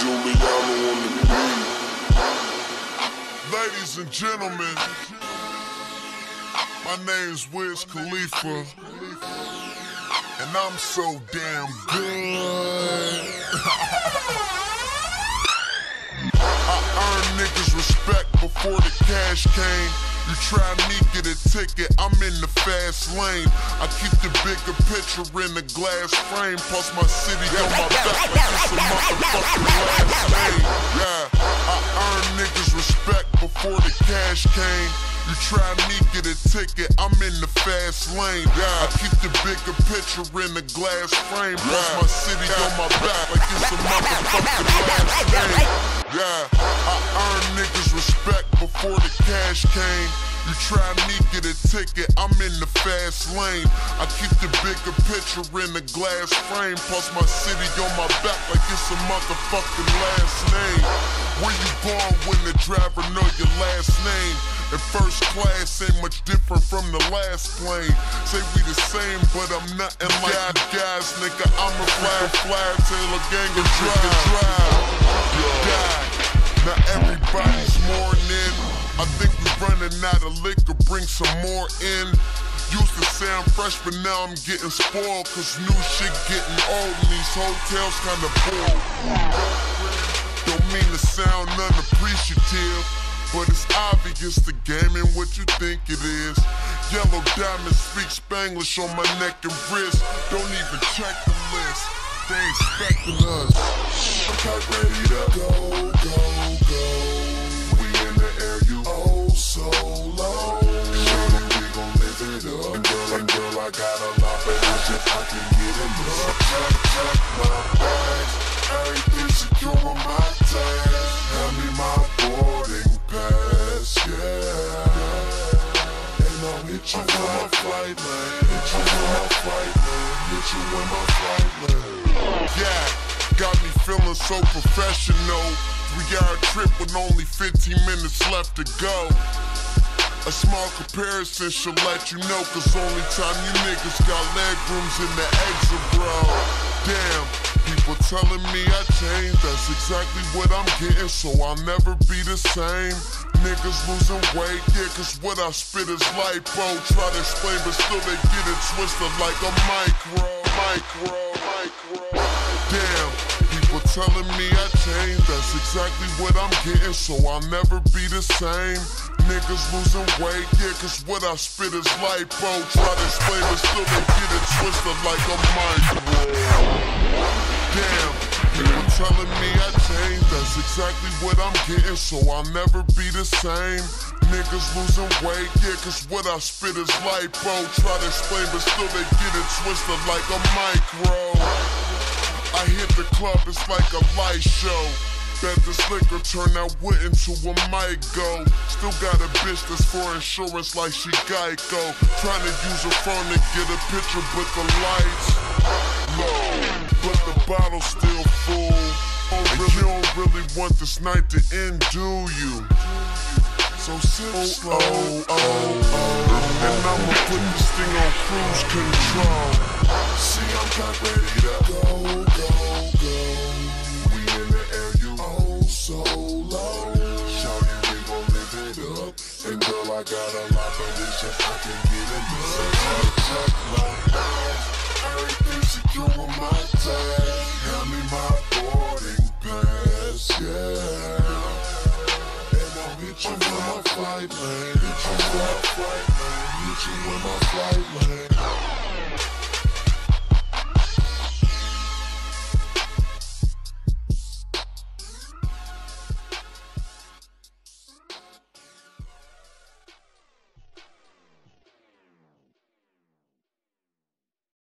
Giuliano on the beat. Ladies and gentlemen, my name's Wiz Khalifa, and I'm so damn good. I earned niggas respect before the cash came. You try me, get a ticket, I'm in the fast lane. I keep the bigger picture in the glass frame, plus my city on my back like it's a motherfucking last name. Yeah, I earned niggas respect before the cash came. You try me, get a ticket, I'm in the fast lane. Yeah, I keep the bigger picture in the glass frame, plus my city on my back like it's a motherfucking last name. Yeah, I earned niggas respect before the cash came. You try me, get a ticket, I'm in the fast lane. I keep the bigger picture in the glass frame, plus my city on my back like it's a motherfucking last name. Where you born when the driver know your last name? In first class ain't much different from the last plane. Say we the same, but I'm nothing like God guys, nigga. I'm a fly, fly, Taylor gang and drive, drive. Now everybody's mourning. I think we're running out of liquor, bring some more in. Used to sound fresh, but now I'm getting spoiled. Cause new shit getting old and these hotels kinda bored. Don't mean to sound unappreciative, but it's obvious the game ain't what you think it is. Yellow diamonds speak Spanglish on my neck and wrist. Don't even check the list. They expecting us. I'm not ready to go, got a lot, it's just I can get enough. Check, check my bags. Everything secure on my tags. Hand me my boarding pass, yeah. And I'll hit you with my flight lane. Hit you with my flight lane. Hit you with my flight lane. Yeah, got me feeling so professional. Three hour trip with only 15 minutes left to go. A small comparison should let you know, cause only time you niggas got leg rooms in the bro. Damn, people telling me I changed, that's exactly what I'm getting, so I'll never be the same. Niggas losing weight, yeah, cause what I spit is lipo. Try to explain, but still they get it twisted like a micro, micro, micro. Telling me I changed, that's exactly what I'm getting, so I'll never be the same. Niggas losing weight, yeah, cause what I spit is lipo. Try to explain, but still they get it twisted like a micro. Damn, people telling me I changed, that's exactly what I'm getting, so I'll never be the same. Niggas losing weight, yeah, cause what I spit is lipo. Try to explain, but still they get it twisted like a micro. I hit the club, it's like a light show. Bet this liquor turn that wood into a mic go. Still got a bitch that's for insurance like she Geico. Trying to use her phone to get a picture, but the lights low. But the bottle's still full. And you don't really want this night to end, do you? So sip slow, oh, oh, oh. And I'ma put this thing on cruise control. See, I'm not ready to go, go, go. We in the air, you oh so low. Shawty, we gon' live it up. And girl, I got a lot, of it's just I can get enough. Check, check my bags. Everything secure on my tag. Flight lane. Hit you with my flight lane.